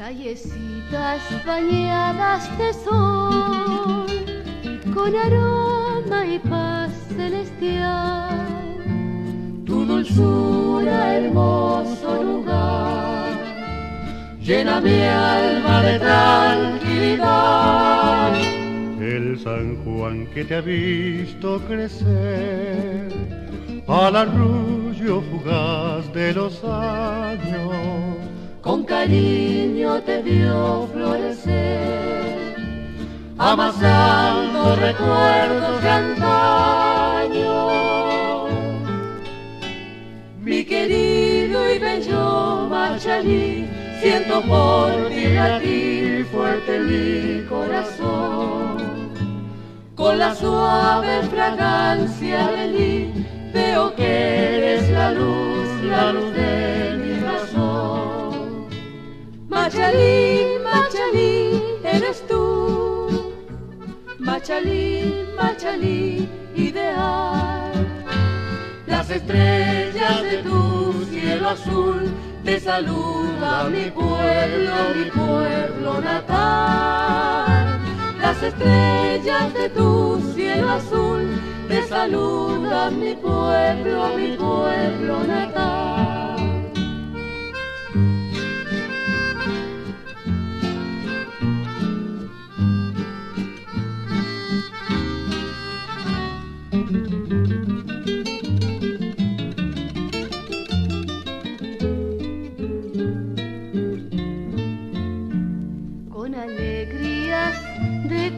Callecitas bañadas de sol, con aroma y paz celestial. Tu dulzura, hermoso lugar, llena mi alma de tranquilidad. El San Juan que te ha visto crecer, al arrullo fugaz de los años con cariño te vio florecer, amasando recuerdos de antaño. Mi querido y bello Machalí, siento por ti latir fuerte mi corazón. Con la suave fragancia de mí, veo que eres la luz, la luz de Machalí, Machalí, eres tú. Machalí, Machalí, ideal. Las estrellas de tu cielo azul te saludan mi pueblo, mi pueblo natal. Las estrellas de tu cielo azul te saludan mi pueblo, mi pueblo natal.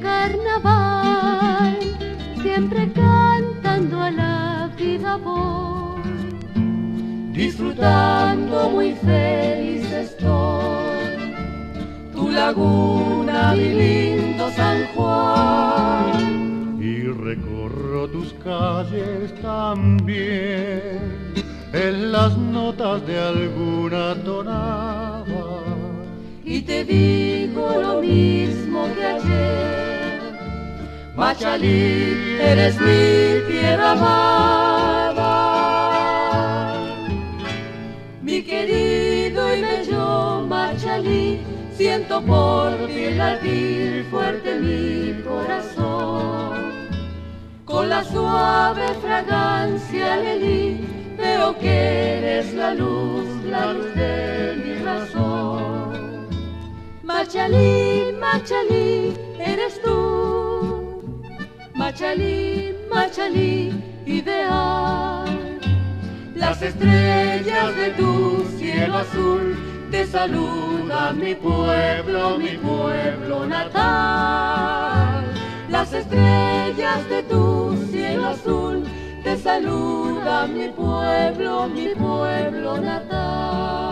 Carnaval, siempre cantando a la vida voy, disfrutando muy feliz estoy. Tu laguna, mi lindo San Juan. Y recorro tus calles también en las notas de alguna tonada. Y te digo lo mismo Machalí, eres mi tierra amada. Mi querido y bello Machalí, siento por ti latir fuerte mi corazón. Con la suave fragancia de mí, veo que eres la luz, la luz de mi razón. Machalí, Machalí, eres tú Machalí, Machalí, ideal. Las estrellas de tu cielo azul te saludan mi pueblo, mi pueblo natal. Las estrellas de tu cielo azul te saludan mi pueblo, mi pueblo natal.